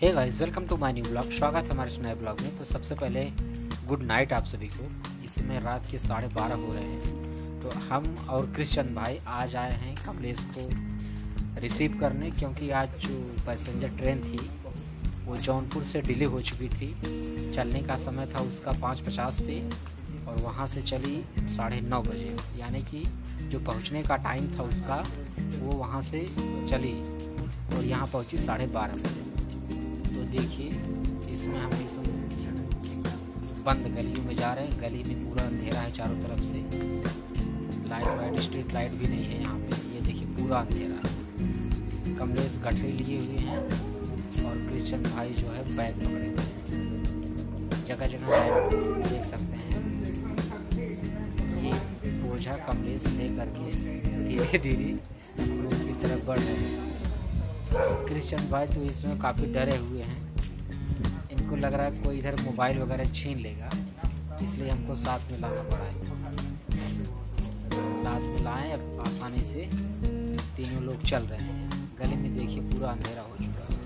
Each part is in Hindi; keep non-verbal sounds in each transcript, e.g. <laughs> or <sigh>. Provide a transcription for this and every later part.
Hey guys welcome to my new blog स्वागत है हमारे नए ब्लॉग में। तो सबसे पहले गुड नाइट आप सभी को। इसमें रात के साढ़े बारह हो रहे हैं। तो हम और क्रिश्चन भाई आज आए हैं कमलेश को रिसीव करने, क्योंकि आज जो पैसेंजर ट्रेन थी, वो जौनपुर से डिले हो चुकी थी। चलने का समय था उसका पाँच पचास पे, और वहाँ से चली साढ़े नौ बजे। यानी कि जो पहुँचने का टाइम था उसका, वो वहाँ से चली, और यहाँ पहुँची साढ़े बारह बजे। देखिए, इसमें हम इस बंद गलियों में जा रहे हैं। गली में पूरा अंधेरा है चारों तरफ़ से। लाइट वाइट स्ट्रीट लाइट भी नहीं है यहाँ पे। ये देखिए, पूरा अंधेरा। है कमलेश गठरी लिए हुए हैं और क्रिश्चन भाई जो है बैग पकड़े हुए हैं। जगह जगह लाइट देख सकते हैं। ये बोझा कमलेश ले करके धीरे धीरे रूम की तरफ़ बढ़ रहे हैं। क्रिश्चियन भाई तो इसमें काफ़ी डरे हुए हैं। इनको लग रहा है कोई इधर मोबाइल वगैरह छीन लेगा, इसलिए हमको साथ में लाना पड़ा है। साथ में लाएँ, अब आसानी से तीनों लोग चल रहे हैं। गली में देखिए पूरा अंधेरा हो चुका है।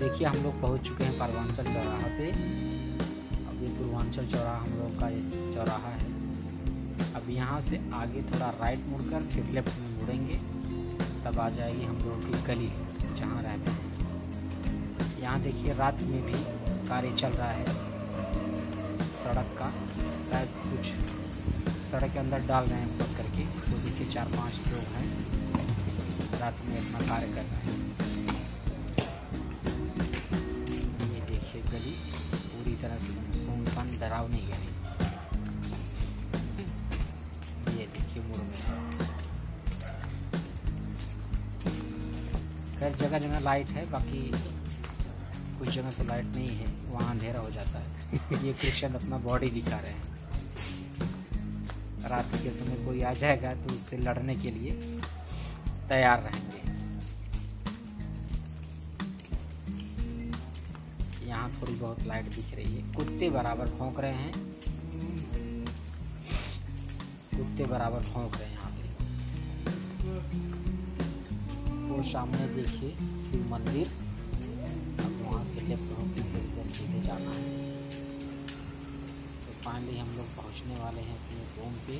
देखिए, हम लोग पहुँच चुके हैं पूर्वांचल चौराहा पे। अब ये पूर्वांचल चौराहा हम लोग का चौराहा है। अब यहाँ से आगे थोड़ा राइट मुड़कर फिर लेफ़्ट में मुड़ेंगे, तब आ जाएगी हम लोग की गली जहाँ रहते हैं। यहाँ देखिए, रात में भी कार्य चल रहा है। सड़क का, शायद कुछ सड़क के अंदर डाल रहे हैं खोद करके। तो देखिए, चार पाँच लोग हैं। रात में अपना कार्य कर रहे हैं। देखिए गली पूरी तरह से एकदम सुनसान डरावनी गली ये देखिए मुड़ में। खैर जगह जगह लाइट है बाकी कुछ जगह तो लाइट नहीं है वहाँ अंधेरा हो जाता है। <laughs> ये क्रिश्चियन अपना बॉडी दिखा रहे हैं। रात के समय कोई आ जाएगा तो उससे लड़ने के लिए तैयार रहेंगे। यहाँ थोड़ी बहुत लाइट दिख रही है। कुत्ते बराबर भौंक रहे हैं। कुत्ते बराबर भौंक रहे हैं यहाँ पे। वो सामने देखिए शिव मंदिर। अब वहाँ से लेफ़्ट होकर फिर सीधे जाना है। तो फाइनली हम लोग पहुँचने वाले हैं अपने रूम पे।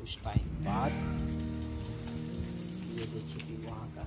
कुछ टाइम बाद। ये देखिए वहाँ का